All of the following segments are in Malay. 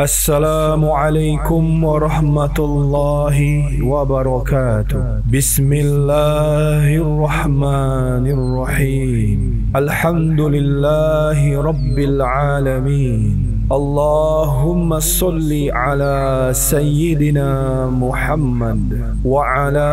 السلام عليكم ورحمة الله وبركاته. بسم الله الرحمن الرحيم. الحمد لله رب العالمين. اللهم صل على سيدنا محمد وعلى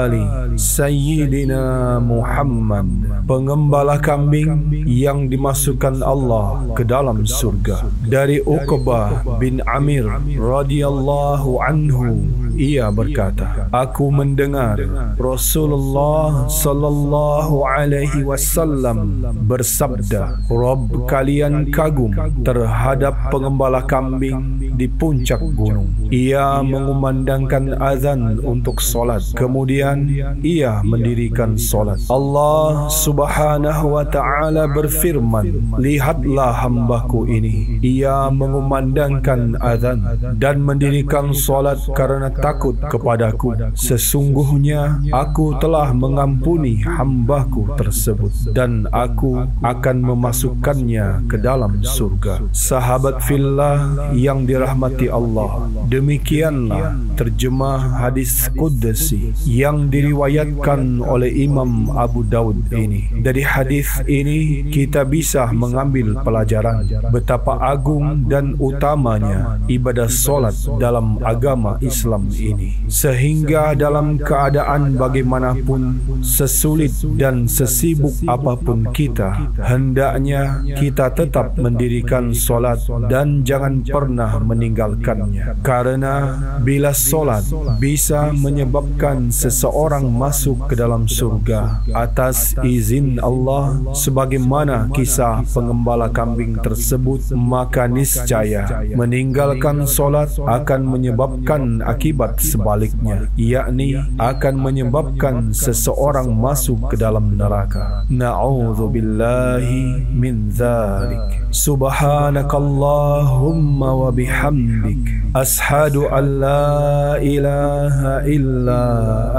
آل سيدنا محمد pengembala kambing yang dimasukkan Allah ke dalam surga dari Uqbah bin Amir radhiyallahu anhu ia berkata aku mendengar Rasulullah sallallahu alaihi wasallam bersabda Rabb kalian kagum terhadap pengembala kambing di puncak gunung. Ia mengumandangkan azan untuk solat. Kemudian ia mendirikan solat. Allah subhanahu wa ta'ala berfirman, Lihatlah hambaku ini. Ia mengumandangkan azan dan mendirikan solat karena takut kepadaku. Sesungguhnya aku telah mengampuni hambaku tersebut dan aku akan memasukkannya ke dalam surga sahabat fillah yang dirahmati Allah. Demikianlah terjemah hadis Qudsi yang diriwayatkan oleh Imam Abu Daud ini. Dari hadis ini kita bisa mengambil pelajaran betapa agung dan utamanya ibadah solat dalam agama Islam ini. Sehingga dalam keadaan bagaimanapun sesulit dan sesibuk apapun kita, hendaknya kita tetap mendirikan solat dan jangan pernah meninggalkannya. Karena bila solat bisa menyebabkan seseorang masuk ke dalam surga atas izin Allah sebagaimana kisah pengembala kambing tersebut maka niscaya meninggalkan solat akan menyebabkan akibat akibat sebaliknya, yakni akan menyebabkan seseorang masuk ke dalam neraka. Na'udzubillahi min dzalik. Subhanakallahumma wa bihamdik ashhadu an la ilaha illa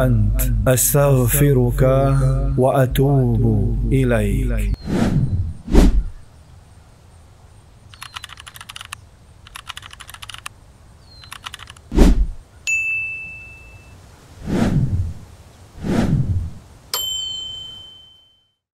ant astaghfiruka wa atubu ilaik.